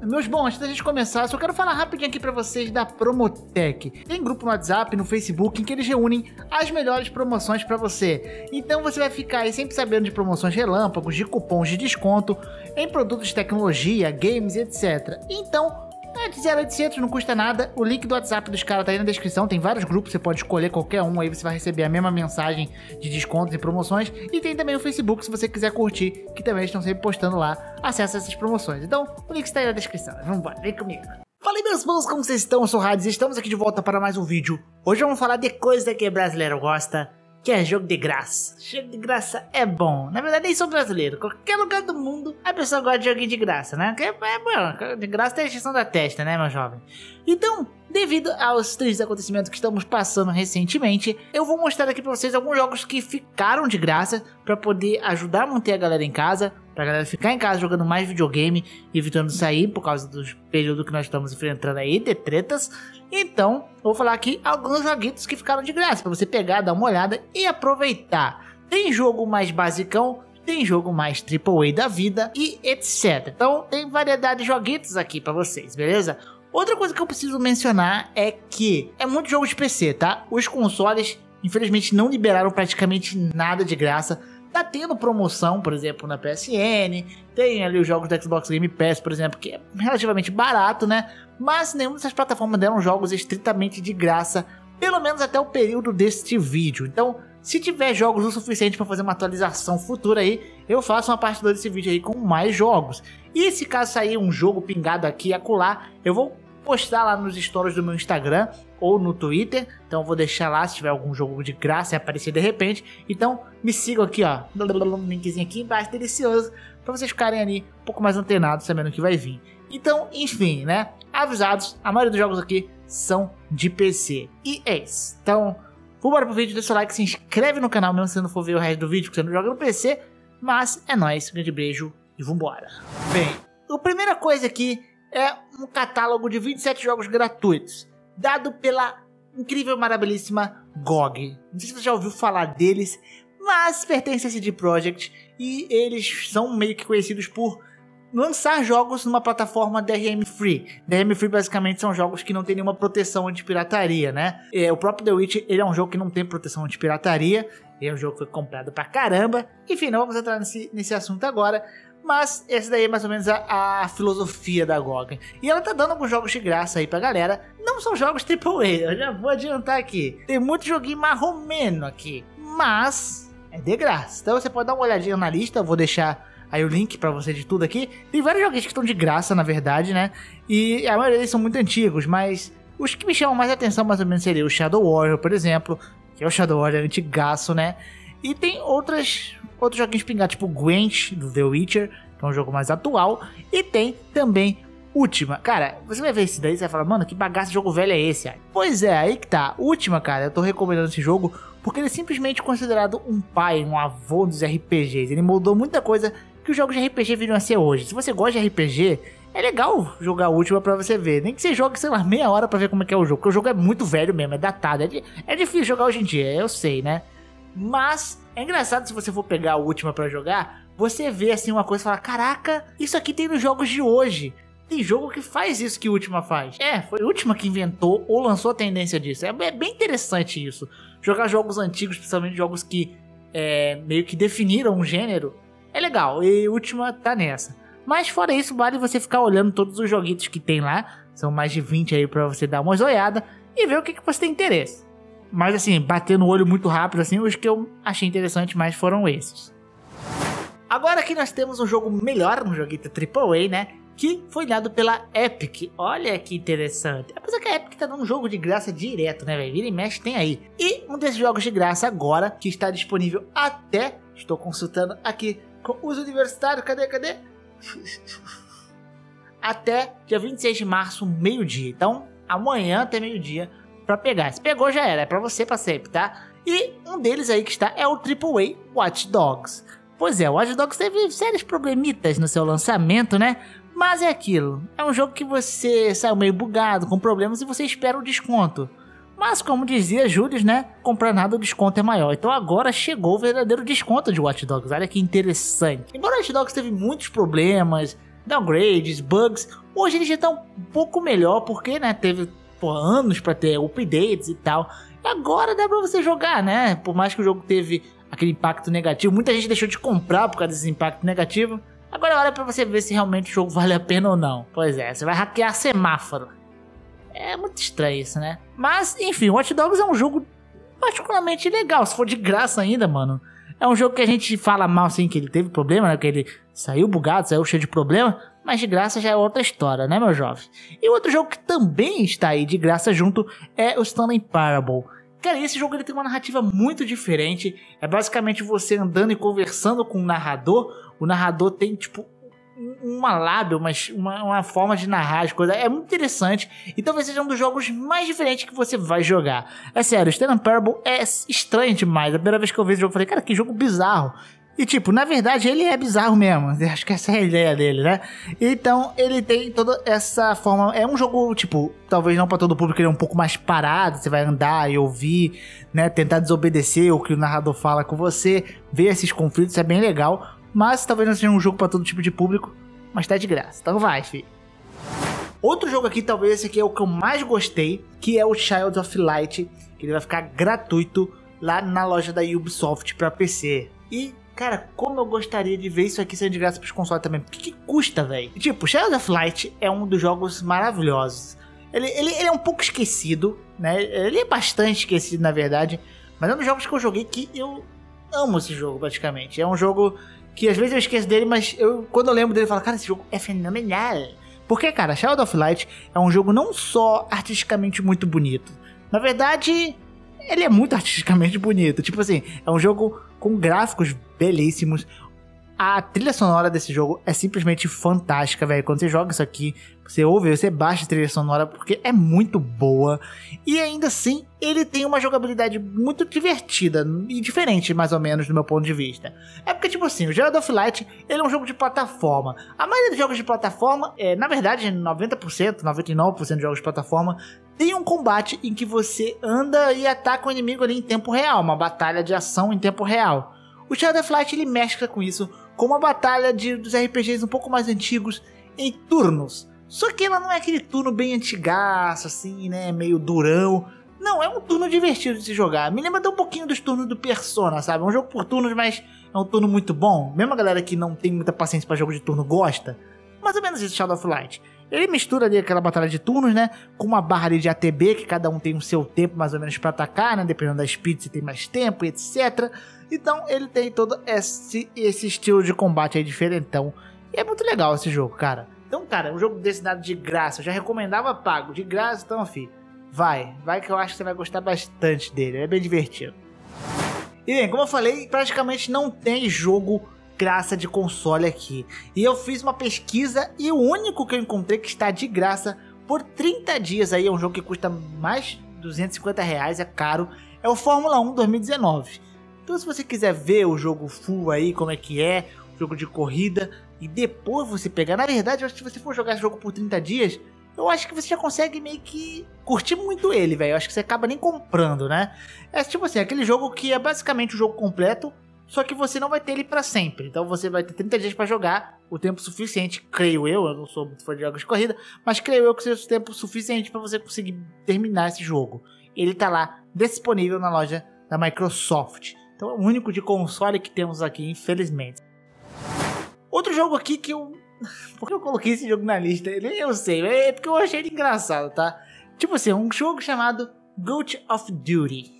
Meus bons, antes da gente começar, só quero falar rapidinho aqui pra vocês da Promotec. Tem grupo no WhatsApp, no Facebook, em que eles reúnem as melhores promoções pra você. Então você vai ficar aí sempre sabendo de promoções relâmpagos, de cupons de desconto em produtos de tecnologia, games etc. Então, é de 0 a 800, não custa nada. O link do WhatsApp dos caras tá aí na descrição. Tem vários grupos, você pode escolher qualquer um. Aí você vai receber a mesma mensagem de descontos e promoções. E tem também o Facebook, se você quiser curtir, que também estão sempre postando lá acesso a essas promoções. Então, o link está aí na descrição. Vamos vem comigo. Fala meus bons, como vocês estão? Eu sou o Hades estamos aqui de volta para mais um vídeo. Hoje vamos falar de coisa que brasileiro gosta que é jogo de graça. Jogo de graça é bom. Na verdade, nem sou brasileiro. Qualquer lugar do mundo, a pessoa gosta de joguinho de graça, né? Que é, é bom. De graça tem a extensão da testa, né, meu jovem? Então, devido aos três acontecimentos que estamos passando recentemente, eu vou mostrar aqui pra vocês alguns jogos que ficaram de graça para poder ajudar a manter a galera em casa, pra galera ficar em casa jogando mais videogame, evitando sair por causa do período que nós estamos enfrentando aí de tretas. Então, vou falar aqui alguns joguitos que ficaram de graça para você pegar, dar uma olhada e aproveitar. Tem jogo mais basicão, tem jogo mais AAA da vida e etc. Então, tem variedade de joguitos aqui para vocês, beleza? Outra coisa que eu preciso mencionar é que é muito jogo de PC, tá? Os consoles, infelizmente, não liberaram praticamente nada de graça. Tá tendo promoção, por exemplo, na PSN. Tem ali os jogos do Xbox Game Pass, por exemplo, que é relativamente barato, né? Mas nenhuma dessas plataformas deram jogos estritamente de graça, pelo menos até o período deste vídeo. Então, se tiver jogos o suficiente para fazer uma atualização futura aí, eu faço uma parte 2 desse vídeo aí com mais jogos. E se caso sair um jogo pingado aqui e acolá, eu vou postar lá nos stories do meu Instagram ou no Twitter. Então vou deixar lá se tiver algum jogo de graça e aparecer de repente. Então me sigam aqui, ó. Um linkzinho aqui embaixo, delicioso. Para vocês ficarem ali um pouco mais antenados, sabendo o que vai vir. Então, enfim, né? Avisados, a maioria dos jogos aqui são de PC. E é isso. Então, vamos pro vídeo, deixa o like, se inscreve no canal, mesmo se não for ver o resto do vídeo, porque você não joga no PC. Mas é nóis, um grande beijo e vambora. Bem, a primeira coisa aqui é um catálogo de 27 jogos gratuitos, dado pela incrível, maravilhíssima GOG. Não sei se você já ouviu falar deles, mas pertence a CD Projekt e eles são meio que conhecidos por lançar jogos numa plataforma DRM Free. DRM Free basicamente são jogos que não tem nenhuma proteção anti-pirataria, né? É, o próprio The Witch ele é um jogo que não tem proteção anti-pirataria. É um jogo que foi comprado pra caramba. Enfim, não vamos entrar nesse, nesse assunto agora. Mas essa daí é mais ou menos a, a, filosofia da GOG. E ela tá dando alguns jogos de graça aí pra galera. Não são jogos AAA, eu já vou adiantar aqui. Tem muito joguinho marromeno aqui. Mas é de graça. Então você pode dar uma olhadinha na lista, eu vou deixar aí o link para você de tudo aqui. Tem vários joguinhos que estão de graça, na verdade, né? E a maioria deles são muito antigos, mas os que me chamam mais atenção, mais ou menos, seria o Shadow Warrior, por exemplo, que é o Shadow Warrior antigaço, né? E tem outras, outros joguinhos pingados, tipo Gwent, do The Witcher, que é um jogo mais atual. E tem também Última. Cara, você vai ver esse daí e vai falar, mano, que bagaço de jogo velho é esse? Pois é, aí que tá. Última, cara, eu tô recomendando esse jogo porque ele é simplesmente considerado um pai, um avô dos RPGs. Ele moldou muita coisa que os jogos de RPG viriam a ser hoje. Se você gosta de RPG, é legal jogar última pra você ver. Nem que você jogue, sei lá, meia hora pra ver como é que é o jogo. Porque o jogo é muito velho mesmo, é datado. É, é difícil jogar hoje em dia, eu sei, né? Mas é engraçado se você for pegar a última para jogar, você vê assim uma coisa e fala: Caraca, isso aqui tem nos jogos de hoje. Tem jogo que faz isso que a última faz. É, foi a última que inventou ou lançou a tendência disso. É, é bem interessante isso. Jogar jogos antigos, principalmente jogos que é, meio que definiram um gênero, é legal, e a última tá nessa. Mas fora isso, vale você ficar olhando todos os joguitos que tem lá. São mais de 20 aí para você dar uma olhada e ver o que, que você tem interesse. Mas assim, bater no olho muito rápido, assim, os que eu achei interessante mais foram esses. Agora aqui nós temos um jogo melhor, um joguito AAA, né? Que foi dado pela Epic. Olha que interessante. Apesar que a Epic tá dando um jogo de graça direto, né, velho? Vira e mexe, tem aí. E um desses jogos de graça agora, que está disponível até, estou consultando aqui com os universitários. Cadê, cadê? Até dia 26 de março, meio-dia. Então, amanhã até meio-dia para pegar. Se pegou, já era. É pra você pra sempre, tá? E um deles aí que está é o AAA Watch Dogs. Pois é, o Watch Dogs teve sérios problemitas no seu lançamento, né? Mas é aquilo. É um jogo que você saiu meio bugado, com problemas, e você espera o desconto. Mas, como dizia Júlio, né? Comprar nada, o desconto é maior. Então agora chegou o verdadeiro desconto de Watch Dogs. Olha que interessante. Embora Watch Dogs teve muitos problemas, downgrades, bugs. Hoje ele já tá um pouco melhor, porque, né, teve pô, anos para ter updates e tal. E agora dá pra você jogar, né? Por mais que o jogo teve aquele impacto negativo, muita gente deixou de comprar por causa desse impacto negativo. Agora é hora pra você ver se realmente o jogo vale a pena ou não. Pois é, você vai hackear semáforo. É muito estranho isso, né? Mas, enfim, Watch Dogs é um jogo particularmente legal. Se for de graça ainda, mano. É um jogo que a gente fala mal, assim, que ele teve problema, né? Que ele saiu bugado, saiu cheio de problema. Mas de graça já é outra história, né, meu jovem? E outro jogo que também está aí de graça junto é o Stanley Parable. Cara, esse jogo ele tem uma narrativa muito diferente. É basicamente você andando e conversando com o narrador. O narrador tem, tipo, uma lábia, uma, uma, uma, forma de narrar as coisas. É muito interessante. E talvez seja um dos jogos mais diferentes que você vai jogar. É sério, Stand Parable é estranho demais. A primeira vez que eu vi esse jogo, eu falei, cara, que jogo bizarro. E tipo, na verdade ele é bizarro mesmo. Acho que essa é a ideia dele, né? Então ele tem toda essa forma. É um jogo, tipo, talvez não para todo público, ele é um pouco mais parado. Você vai andar e ouvir, né? Tentar desobedecer o que o narrador fala com você. Ver esses conflitos é bem legal. Mas talvez não seja um jogo para todo tipo de público. Mas tá de graça. Então vai, filho. Outro jogo aqui, talvez esse aqui é o que eu mais gostei, que é o Child of Light, que ele vai ficar gratuito lá na loja da Ubisoft para PC. E Cara, como eu gostaria de ver isso aqui sendo de graça pros consoles também. Porque que custa, velho? Tipo, Shadow of Light é um dos jogos maravilhosos. Ele, ele, ele, é um pouco esquecido, né? Ele é bastante esquecido, na verdade. Mas é um dos jogos que eu joguei que eu amo esse jogo, praticamente. É um jogo que às vezes eu esqueço dele, mas eu, quando eu lembro dele, eu falo, cara, esse jogo é fenomenal. Porque, cara, Shadow of Light é um jogo não só artisticamente muito bonito. Na verdade, ele é muito artisticamente bonito. Tipo assim, é um jogo com gráficos belíssimos. A trilha sonora desse jogo é simplesmente fantástica, velho. Quando você joga isso aqui, você ouve, você baixa a trilha sonora porque é muito boa. E ainda assim, ele tem uma jogabilidade muito divertida e diferente, mais ou menos, do meu ponto de vista. É porque, tipo assim, o Gerald of Light, ele é um jogo de plataforma. A maioria dos jogos de plataforma, é, na verdade, 90%, 99% de jogos de plataforma, tem um combate em que você anda e ataca o inimigo ali em tempo real, uma batalha de ação em tempo real. O Shadow of Light ele mescla com isso, com uma batalha de, dos RPGs um pouco mais antigos em turnos. Só que ela não é aquele turno bem antigaço, assim, né? Meio durão. Não, é um turno divertido de se jogar. Me lembra até um pouquinho dos turnos do Persona, sabe? É um jogo por turnos, mas é um turno muito bom. Mesmo a galera que não tem muita paciência para jogo de turno gosta. Mais ou menos isso, Shadow of Light. Ele mistura ali aquela batalha de turnos, né? Com uma barra ali de ATB, que cada um tem o seu tempo mais ou menos para atacar, né? Dependendo da speed, se tem mais tempo, etc. Então ele tem todo esse, esse estilo de combate aí diferentão. E é muito legal esse jogo, cara. Então, cara, um jogo desse dado de graça, eu já recomendava pago, de graça, então, filho, vai, vai que eu acho que você vai gostar bastante dele, é bem divertido. E bem, como eu falei, praticamente não tem jogo graça de console aqui. E eu fiz uma pesquisa e o único que eu encontrei que está de graça por 30 dias aí, é um jogo que custa mais 250 reais, é caro, é o Fórmula 1 2019. Então se você quiser ver o jogo full aí, como é que é, jogo de corrida, e depois você pegar. Na verdade, se você for jogar esse jogo por 30 dias, eu acho que você já consegue meio que curtir muito ele, velho. Eu acho que você acaba nem comprando, né? É tipo assim, aquele jogo que é basicamente o jogo completo, só que você não vai ter ele para sempre. Então você vai ter 30 dias para jogar, o tempo suficiente, creio eu, eu não sou muito fã de jogos de corrida, mas creio eu que seja o tempo suficiente para você conseguir terminar esse jogo. Ele tá lá disponível na loja da Microsoft. Então é o único de console que temos aqui, infelizmente. Outro jogo aqui que eu. Por que eu coloquei esse jogo na lista? Eu sei, é porque eu achei ele engraçado, tá? Tipo assim, um jogo chamado Goat of Duty.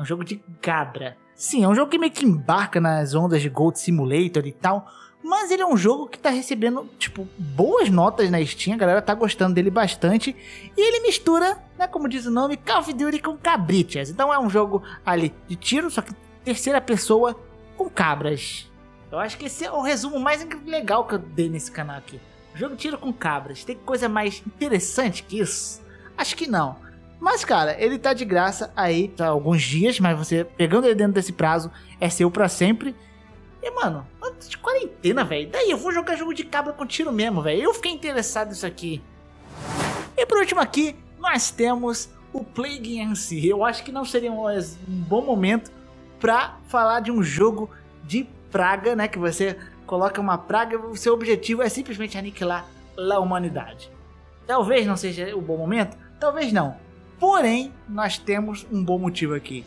É um jogo de cabra. Sim, é um jogo que meio que embarca nas ondas de Goat Simulator e tal. Mas ele é um jogo que tá recebendo, tipo, boas notas na Steam, a galera tá gostando dele bastante. E ele mistura, né, como diz o nome, Call of Duty com cabritas. Então é um jogo ali de tiro, só que terceira pessoa com cabras. Eu acho que esse é o resumo mais legal que eu dei nesse canal aqui. Jogo tiro com cabras. Tem coisa mais interessante que isso? Acho que não. Mas, cara, ele tá de graça aí há alguns dias, mas você pegando ele dentro desse prazo é seu para sempre. E, mano, antes de quarentena, velho. Daí eu vou jogar jogo de cabra com tiro mesmo, velho. Eu fiquei interessado nisso aqui. E por último aqui, nós temos o Plague em. Eu acho que não seria um, um bom momento pra falar de um jogo de praga, né? Que você coloca uma praga, o seu objetivo é simplesmente aniquilar a humanidade. Talvez não seja o bom momento, talvez não. Porém, nós temos um bom motivo aqui.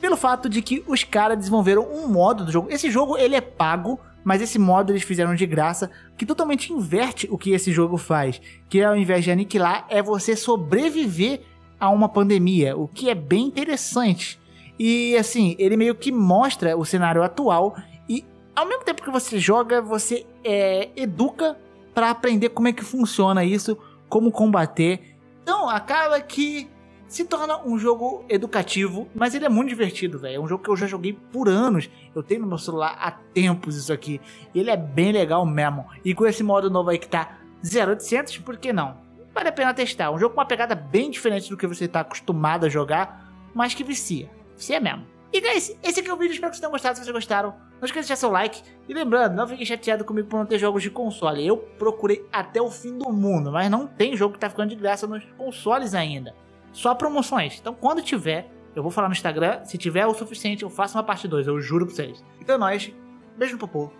Pelo fato de que os caras desenvolveram um modo do jogo. Esse jogo ele é pago, mas esse modo eles fizeram de graça, que totalmente inverte o que esse jogo faz. Que ao invés de aniquilar, é você sobreviver a uma pandemia, o que é bem interessante. E assim, ele meio que mostra o cenário atual e ao mesmo tempo que você joga, você é, educa para aprender como é que funciona isso, como combater. Então acaba que se torna um jogo educativo, mas ele é muito divertido, velho. É um jogo que eu já joguei por anos. Eu tenho no meu celular há tempos isso aqui. Ele é bem legal mesmo. E com esse modo novo aí que tá 0800, por que não? Vale a pena testar. Um jogo com uma pegada bem diferente do que você tá acostumado a jogar, mas que vicia. Vicia mesmo. E guys, esse aqui é o vídeo, espero que vocês tenham gostado. Se vocês gostaram, não esqueça de deixar seu like. E lembrando, não fiquem chateados comigo por não ter jogos de console. Eu procurei até o fim do mundo, mas não tem jogo que tá ficando de graça nos consoles ainda. Só promoções. Então quando tiver, eu vou falar no Instagram. Se tiver o suficiente, eu faço uma parte 2, eu juro pra vocês. Então é nóis, beijo no popô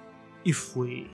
e fui.